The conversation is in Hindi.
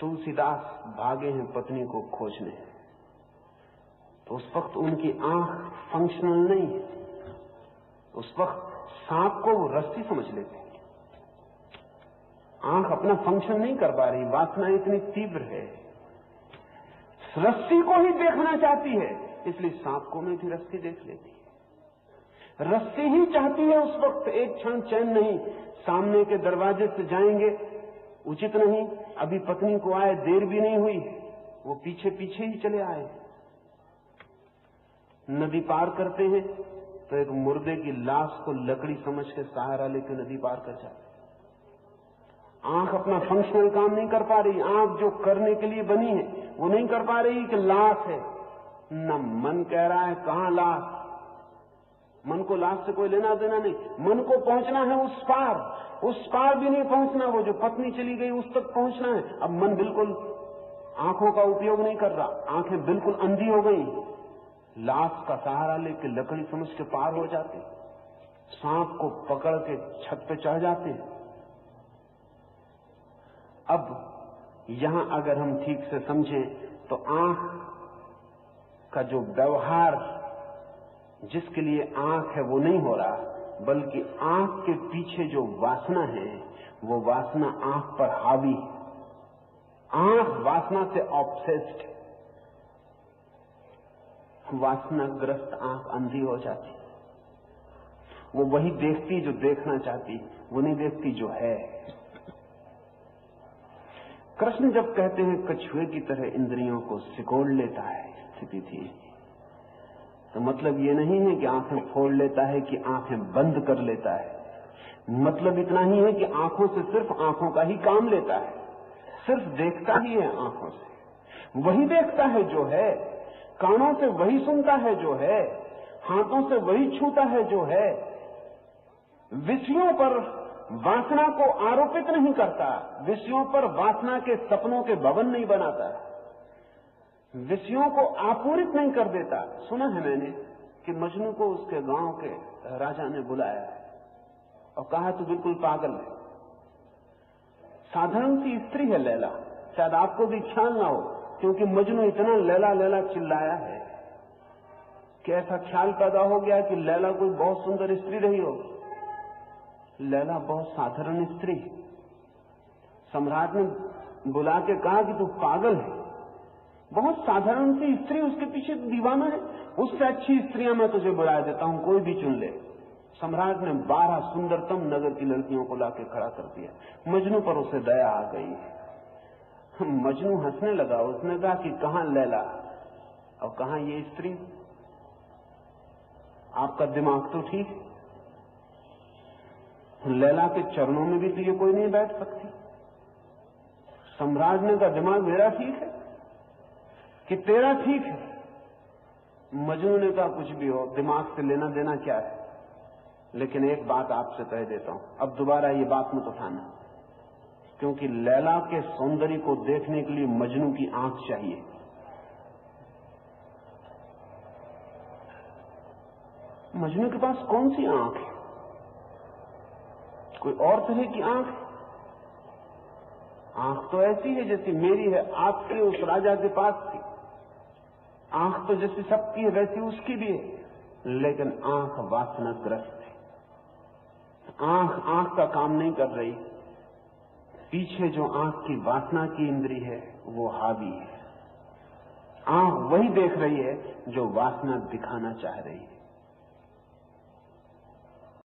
तुलसीदास भागे हैं पत्नी को खोजने। तो उस वक्त उनकी आँख फंक्शनल नहीं है। उस वक्त सांप को वो रस्सी समझ लेते हैं। आँख अपना फ़ंक्शन नहीं कर पा रही, वासना इतनी तीव्र है। रस्सी को ही देखना चाहती है, इसलिए सांप को में भी रस्सी देख लेती है। रस्सी ही चाहती है उस वक्त, एक क्षण चैन नहीं, सामने के दरवाजे से जाएँगे उचित नहीं। अभी पत्नी को आए, देर भी नहीं हुई। वो पीछे पीछे ही चले आए। नदी पार करते हैं तो एक मुर्दे की लाश को लकड़ी समझ के सहारा लेकर नदी पार कर जाते आँख अपना फंक्शनल काम नहीं कर पा रही। आँख जो करने के लिए बनी है, वो नहीं कर पा रही कि लाश है। न मन कह रहा है, कहाँ लाश? मन को लाश से कोई लेना देना नहीं। मन को पहुँचना है उस पार। उस पार भी नहीं पहुँचना वो जो पत्नी चली गई, उस तक पहुँचना है। अब मन बिल्कुल आँखों का उपयोग नहीं कर रहा। आँखें बिल्कुल अंधी हो गई। लाश का सहारा लेके लकड़ी समझ के पार हो जाते। सांप को पकड़ के छत पे चढ़ जाते। अब यहाँ अगर हम ठीक से समझें तो आँख का जो व्यवहार जिसके लिए आँख है वो नहीं हो रहा, बल्कि आँख के पीछे जो वासना है, वो वासना आँख पर हावी आँख वासना से ऑप्सेस्ड वासना ग्रस्त आँख अंधी हो जाती वो वही देखती जो देखना चाहती वो नहीं देखती जो है। कृष्ण जब कहते हैं, कछुए की तरह इंद्रियों को सिकोड़ लेता है, स्थिति थी। मतलब ये नहीं है कि आँखें फोड़ लेता है कि आँखें बंद कर लेता है। मतलब इतना ही है कि आँखों से सिर्फ़ आँखों का ही काम लेता है। सिर्फ़ देखता ही है आँखों से। वही देखता है जो है, कानों से वही सुनता है जो है, हाथों से वही छूता है जो है, विषयों पर वासना को आरोपित नहीं करता, विषयों पर वासना के सपनों के भवन नहीं बनाता। विषयों को आपूरित नहीं कर देता। सुना है मैंने कि मजनू को उसके गाँव के राजा ने बुलाया और कहा, तू बिल्कुल पागल है। साधारण सी स्त्री है लैला। शायद आपको भी ख्याल ना हो, क्योंकि मजनू इतना लैला लैला चिल्लाया है कि ऐसा ख्याल पैदा हो गया कि लैला कोई बहुत सुंदर स्त्री रही हो। लैला बहुत साधारण स्त्री। सम्राट ने बुला के कहा कि तू पागल है। बहुत साधारण सी स्त्री उसके पीछे दीवाना है। उससे अच्छी स्त्रियाँ मैं तुझे बुला देता हूँ, कोई भी चुन ले। सम्राट ने बारह सुंदरतम नगर की लड़कियों को लाके खड़ा कर दिया। मजनू पर उसे दया आ गई। मजनू हंसने लगा, उसने कहा कि कहा लैला? और कहा ये स्त्री? आपका दिमाग तो ठीक लैला के चरणों में भी तो ये कोई नहीं बैठ सकती। सम्राट ने कहा, दिमाग मेरा ठीक है। कि तेरा ठीक है। मजनू कहा कुछ भी हो, दिमाग से लेना देना क्या है? लेकिन एक बात आपसे कह देता हूँ, अब दोबारा ये बात मत उठाना। क्योंकि लैला के सौंदर्य को देखने के लिए मजनू की आँख चाहिए। मजनू के पास कौन सी आँख है? कोई और तरह की आँख आँख तो ऐसी है जैसी मेरी है, आपकी उस राजा के पास थी आँख तो जैसी सबकी है, वैसी उसकी भी है। लेकिन आँख वासना ग्रस्त है। आँख आँख का काम नहीं कर रही। पीछे जो आँख की वासना की इंद्री है, वो हावी है। आँख वही देख रही है, जो वासना दिखाना चाह रही है।